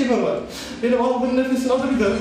Schiebermann. Mit dem Albert Neffis Rodriguez.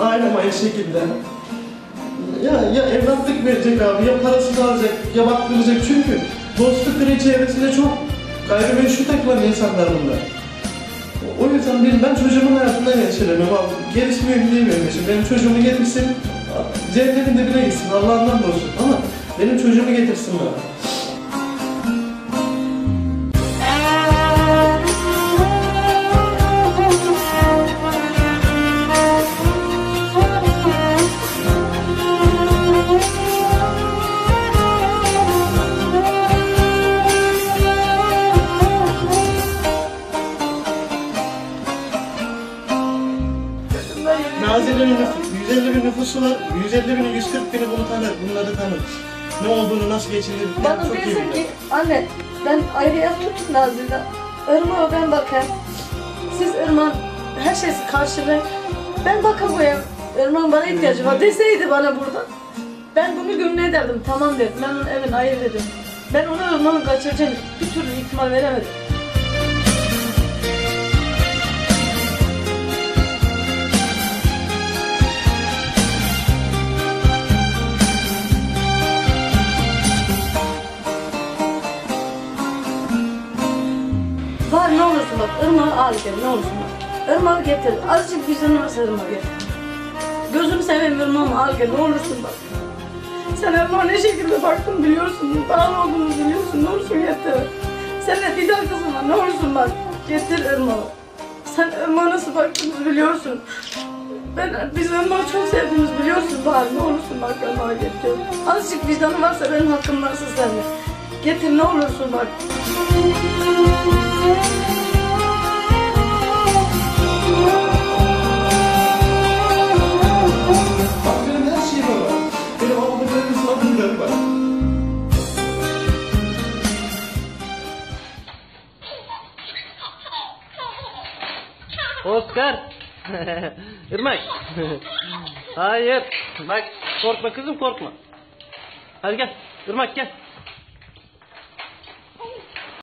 Aynı şekilde. Ya, ya evlatlık verecek abi, ya parasını alacak, ya baktıracak çünkü dostluk çevresinde çok gayrimeşru takılan insanlar bunlar. O yüzden benim, ben çocuğumun hayatından endişeleniyorum abi. Gerisi mühim değil benim için. Benim çocuğumu getirsin, cennetin dibine gitsin, Allah'ından olsun. Ama benim çocuğumu getirsin bana. Nüfusu, 150 bin nüfusu var. 150 bini, 140 bini bunu tanır, bunları tanır. Ne olduğunu, nasıl geçindiğini Bana çok iyi diyorsun bilir. ki anne ben ayrıya tutun Nazlı'da. Irmağa ben bakayım. Siz Irmak'ın her şeysi karşılayın. Ben bakamayayım. Irmak'ın bana ihtiyacı var deseydi bana burada. Ben bunu gönül ederdim. Tamam dedim. Ben onun evini ayır dedim. Ben ona Irmak'ın kaçıracağını bir türlü ihtimal veremedim. Bak ırmağı al gel ne olursun bak. Irmağı getir. Azıcık güzel varsa ırmağı getir. Gözünü seveyim ırmağımı al gel ne olursun bak. Sen ırmağa ne şekilde baktın biliyorsun. Bağlı olduğunu biliyorsun ne olursun getir. Sen de Didar kızım ne olursun bak. Getir ırmağı. Sen ırmağa nasıl baktığımızı biliyorsun. Ben, biz ırmağı çok sevdiğimizi biliyorsun bari ne olursun bak ırmağı getir. Azıcık vicdanı varsa benim hakkım varsa sende. Getir ne olursun. Bak Oscar. Irmak. Hayır. Bak korkma kızım korkma. Hadi gel. Irmak gel.